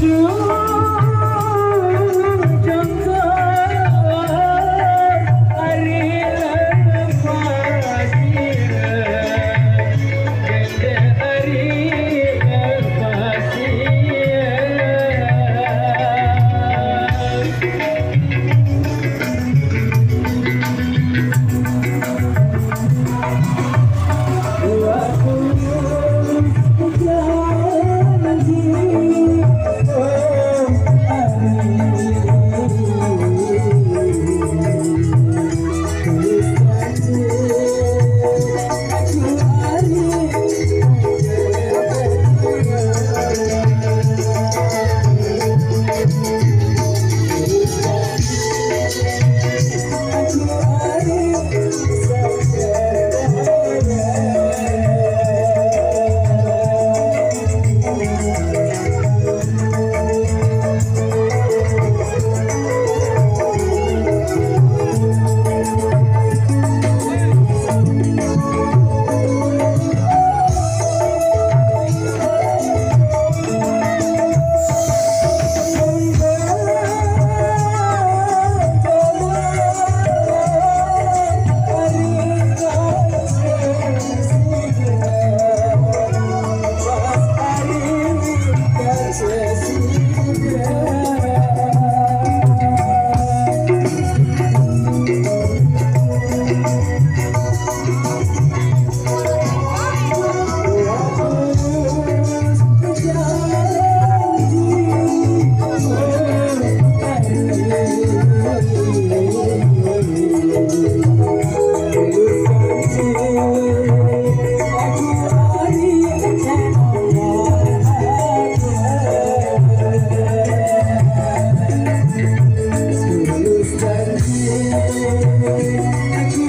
you do